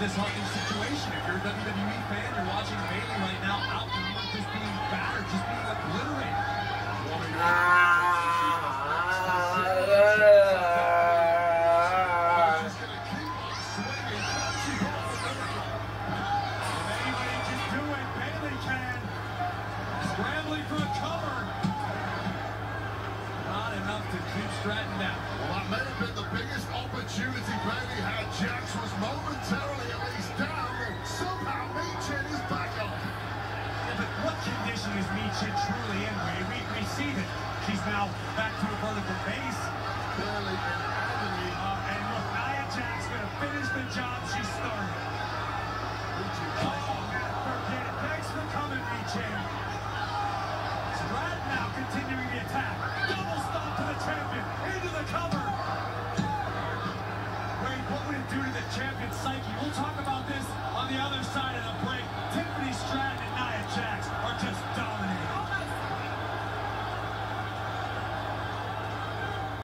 This this fucking situation. If you're a WWE fan, you're watching Stratton down. Well, that may have been the biggest opportunity Bayley had. Jax was momentarily at least down, somehow Michin is back up. Yeah, but what condition is Michin truly in, Ray? We, we see that she's now back to a vertical base. Clearly in agony. Uh, and look, Nia Jax going to finish the job she started. Michin due to the champion psyche. We'll talk about this on the other